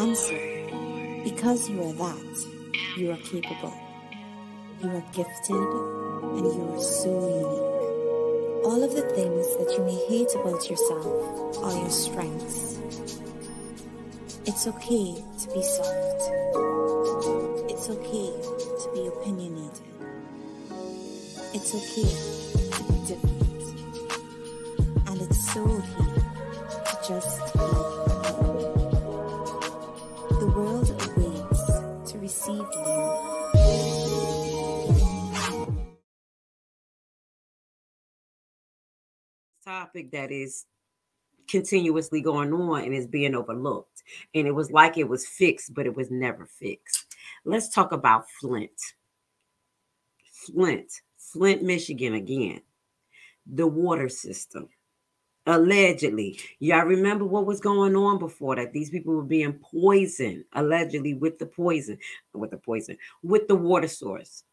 Answer. Because you are that, you are capable. You are gifted and you are so unique. All of the things that you may hate about yourself are your strengths. It's okay to be soft. It's okay to be opinionated. It's okay topic that is continuously going on and is being overlooked. And it was like it was fixed, but it was never fixed. Let's talk about Flint. Flint, Flint, Michigan again. The water system. Allegedly, y'all remember what was going on before that? These people were being poisoned, allegedly, with the poison, with the poison, with the water source.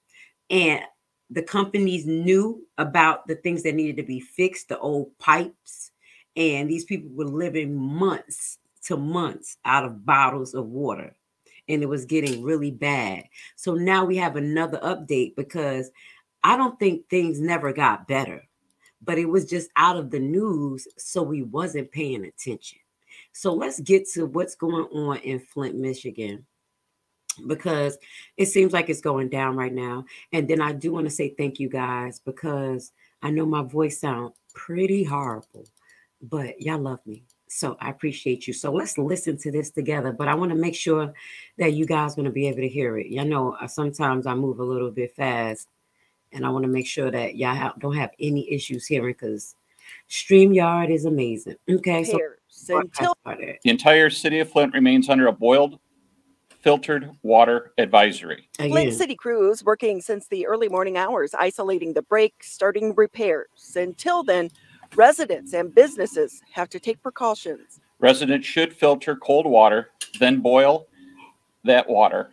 And the companies knew about the things that needed to be fixed, the old pipes, and these people were living months to months out of bottles of water. And it was getting really bad. So now we have another update because I don't think things never got better, but it was just out of the news. So we wasn't paying attention. So let's get to what's going on in Flint, Michigan because it seems like it's going down right now. And then I do want to say thank you guys because I know my voice sounds pretty horrible, but y'all love me. So I appreciate you. So let's listen to this together. But I want to make sure that you guys going to be able to hear it. Y'all know uh, sometimes I move a little bit fast, and I want to make sure that y'all have, don't have any issues hearing because StreamYard is amazing. Okay, so until the entire city of Flint remains under a boiled filtered water advisory. Flint City crews working since the early morning hours, isolating the break, starting repairs. Until then, residents and businesses have to take precautions. Residents should filter cold water, then boil that water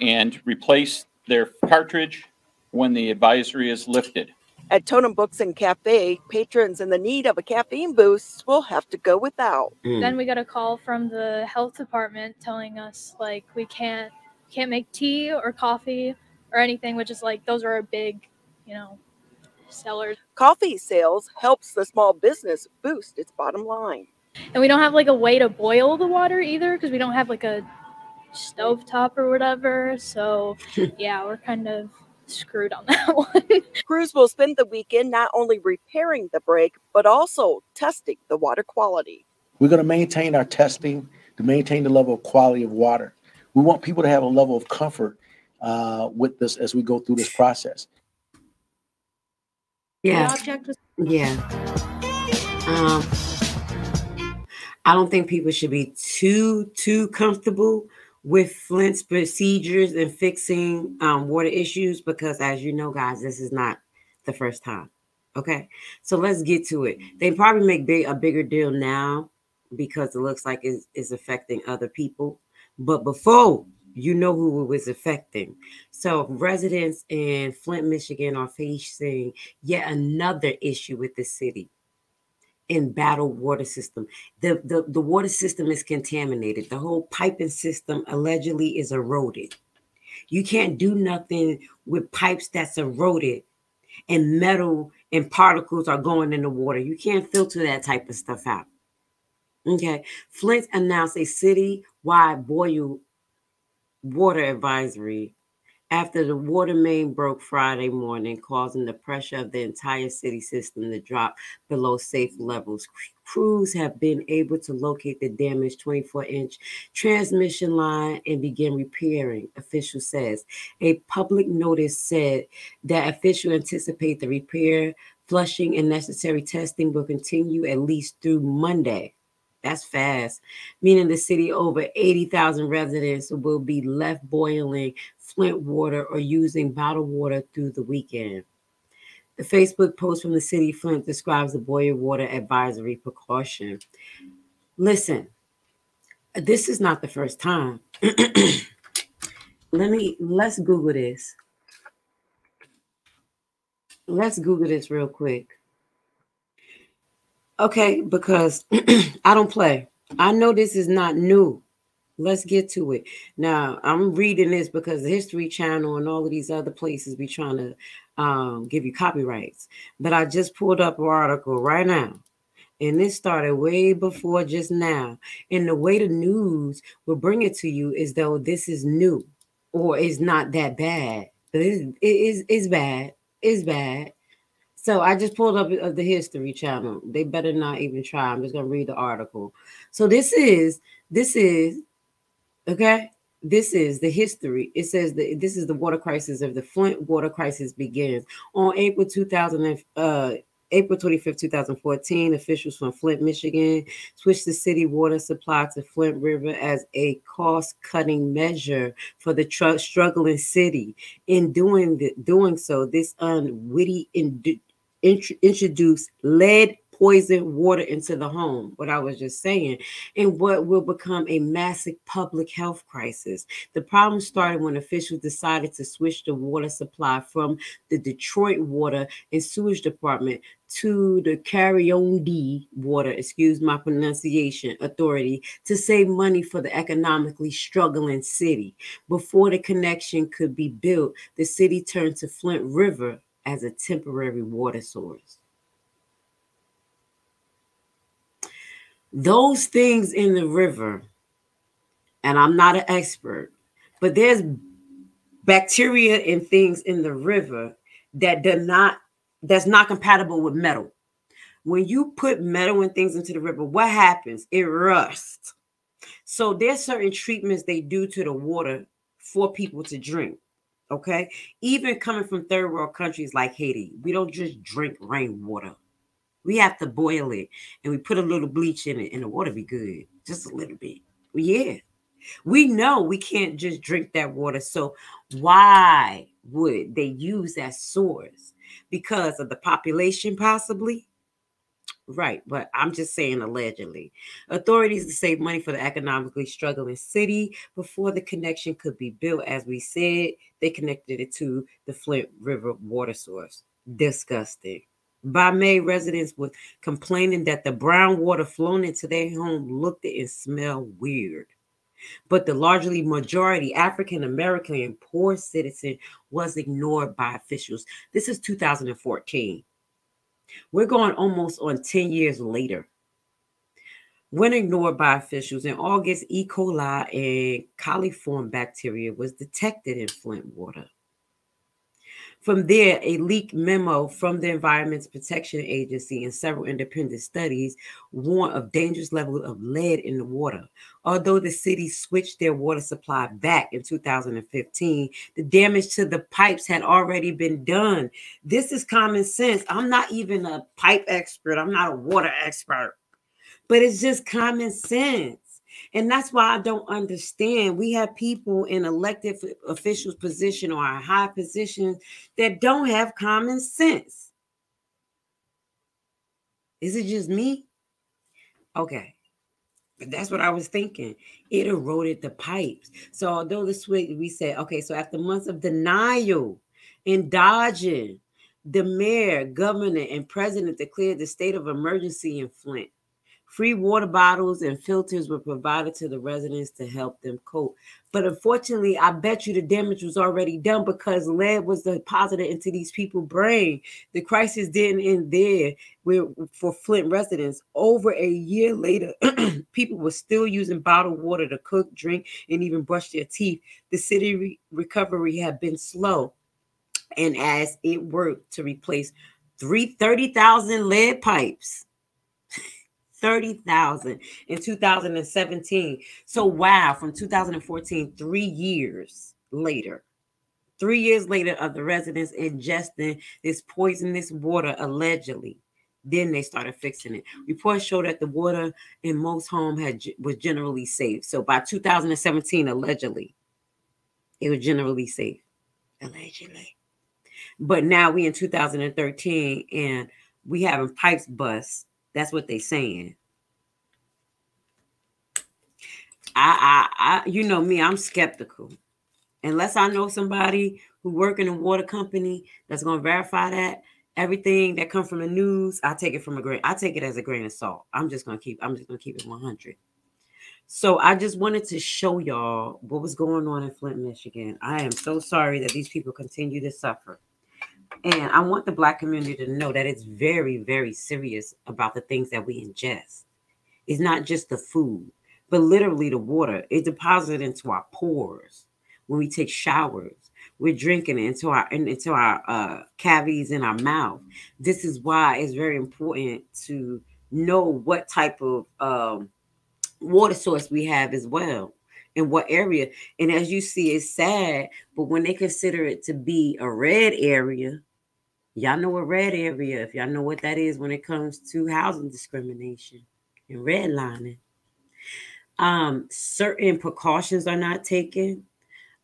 and replace their cartridge when the advisory is lifted. At Totem Books and Cafe, patrons in the need of a caffeine boost will have to go without. Hmm. Then we got a call from the health department telling us like we can't can't make tea or coffee or anything, which is like those are our big, you know, sellers. Coffee sales helps the small business boost its bottom line. And we don't have like a way to boil the water either because we don't have like a stove top or whatever. So yeah, we're kind of screwed on that one. Crews will spend the weekend not only repairing the break, but also testing the water quality. We're going to maintain our testing to maintain the level of quality of water. We want people to have a level of comfort uh, with this as we go through this process. Yeah. Yeah. Um, I don't think people should be too too comfortable with Flint's procedures and fixing um, water issues because, as you know, guys, this is not the first time. Okay, so let's get to it. They probably make big a bigger deal now because it looks like it's, it's affecting other people. But before, you know who it was affecting. So residents in Flint, Michigan are facing yet another issue with the city in battle water system. The, the, the water system is contaminated. The whole piping system allegedly is eroded. You can't do nothing with pipes that's eroded and metal and particles are going in the water. You can't filter that type of stuff out. Okay. Flint announced a city-wide boil water advisory after the water main broke Friday morning, causing the pressure of the entire city system to drop below safe levels. Crews have been able to locate the damaged 24 inch transmission line and begin repairing, official says. A public notice said that officials anticipate the repair, flushing, and necessary testing will continue at least through Monday. That's fast, meaning the city over 80,000 residents will be left boiling Flint water or using bottled water through the weekend. The Facebook post from the city Flint describes the boil water advisory precaution. Listen, this is not the first time. Let me let's Google this. Let's Google this real quick. Okay, because I don't play. I know this is not new. Let's get to it. Now, I'm reading this because the History Channel and all of these other places be trying to um, give you copyrights. But I just pulled up an article right now. And this started way before just now. And the way the news will bring it to you is though this is new or is not that bad. But it is it's bad. It's bad. So I just pulled up of the History Channel. They better not even try. I'm just gonna read the article. So this is this is Okay. This is the history. It says that this is the water crisis of the Flint water crisis begins on April 2000 uh, April 25th, 2014, officials from Flint, Michigan switched the city water supply to Flint River as a cost cutting measure for the tr- struggling city. In doing, the, doing so, this unwitty in, int- introduced lead poison water into the home, what I was just saying, and what will become a massive public health crisis. The problem started when officials decided to switch the water supply from the Detroit Water and Sewage Department to the Carrion D Water, excuse my pronunciation, authority to save money for the economically struggling city. Before the connection could be built, the city turned to Flint River as a temporary water source. those things in the river, and I'm not an expert, but there's bacteria and things in the river that do not that's not compatible with metal. When you put metal and things into the river, what happens? It rusts. So there's certain treatments they do to the water for people to drink. Okay. Even coming from third world countries like Haiti, we don't just drink rainwater. We have to boil it and we put a little bleach in it and the water be good, just a little bit. Yeah. We know we can't just drink that water. So why would they use that source? Because of the population, possibly? Right, but I'm just saying allegedly. Authorities to save money for the economically struggling city before the connection could be built. As we said, they connected it to the Flint River water source. Disgusting. By May, residents were complaining that the brown water flowing into their home looked and smelled weird. But the largely majority African American and poor citizen was ignored by officials. This is 2014. We're going almost on 10 years later. When ignored by officials in August, E. coli and coliform bacteria was detected in Flint water. From there, a leaked memo from the Environmental Protection Agency and several independent studies warn of dangerous levels of lead in the water. Although the city switched their water supply back in 2015, the damage to the pipes had already been done. This is common sense. I'm not even a pipe expert, I'm not a water expert, but it's just common sense. And that's why I don't understand. We have people in elected officials position or high positions that don't have common sense. Is it just me? Okay. But that's what I was thinking. It eroded the pipes. So although the switch, we said, okay, so after months of denial and dodging, the mayor, governor, and president declared the state of emergency in Flint. Free water bottles and filters were provided to the residents to help them cope. But unfortunately, I bet you the damage was already done because lead was deposited into these people's brain. The crisis didn't end there for Flint residents. Over a year later, people were still using bottled water to cook, drink, and even brush their teeth. The city re- recovery had been slow. And as it worked to replace three thirty thousand lead pipes 30,000 in 2017. So wow, from 2014, 3 years later. 3 years later of the residents ingesting this poisonous water allegedly. Then they started fixing it. Reports show that the water in most homes had was generally safe. So by 2017, allegedly, it was generally safe. Allegedly. But now we in 2013 and we having pipes bust that's what they're saying. I, I, I, you know me, I'm skeptical. Unless I know somebody who work in a water company that's going to verify that everything that come from the news, I take it from a grain. I take it as a grain of salt. I'm just going to keep. I'm just going to keep it 100. So I just wanted to show y'all what was going on in Flint, Michigan. I am so sorry that these people continue to suffer. And I want the black community to know that it's very, very serious about the things that we ingest. It's not just the food, but literally the water. It deposits into our pores when we take showers. We're drinking it into our into our uh, cavities in our mouth. This is why it's very important to know what type of um, water source we have as well in what area. And as you see, it's sad, but when they consider it to be a red area, y'all know a red area, if y'all know what that is when it comes to housing discrimination and redlining. Um, certain precautions are not taken.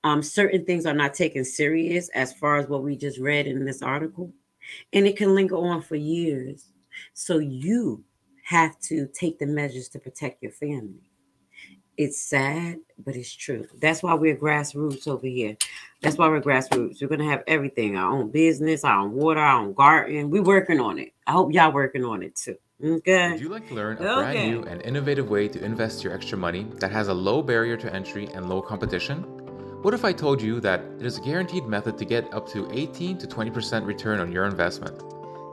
Um, certain things are not taken serious as far as what we just read in this article, and it can linger on for years. So you have to take the measures to protect your family. It's sad, but it's true. That's why we're grassroots over here. That's why we're grassroots. We're gonna have everything: our own business, our own water, our own garden. We're working on it. I hope y'all working on it too. Okay. Would you like to learn a brand new and innovative way to invest your extra money that has a low barrier to entry and low competition? What if I told you that it is a guaranteed method to get up to 18 to 20% return on your investment?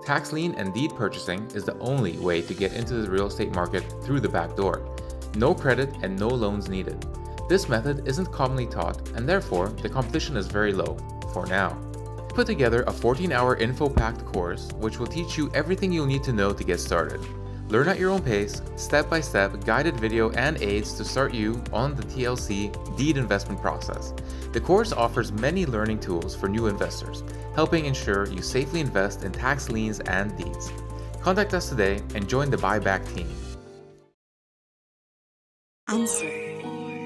Tax lien and deed purchasing is the only way to get into the real estate market through the back door. No credit and no loans needed. This method isn't commonly taught, and therefore the competition is very low for now. Put together a 14 hour info packed course which will teach you everything you'll need to know to get started. Learn at your own pace, step by step, guided video and aids to start you on the TLC deed investment process. The course offers many learning tools for new investors, helping ensure you safely invest in tax liens and deeds. Contact us today and join the buyback team. Answer.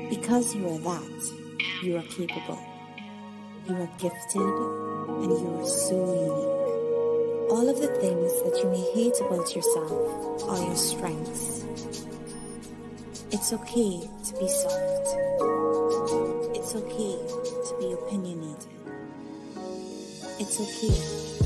Because you are that, you are capable. You are gifted and you are so unique. All of the things that you may hate about yourself are your strengths. It's okay to be soft. It's okay to be opinionated. It's okay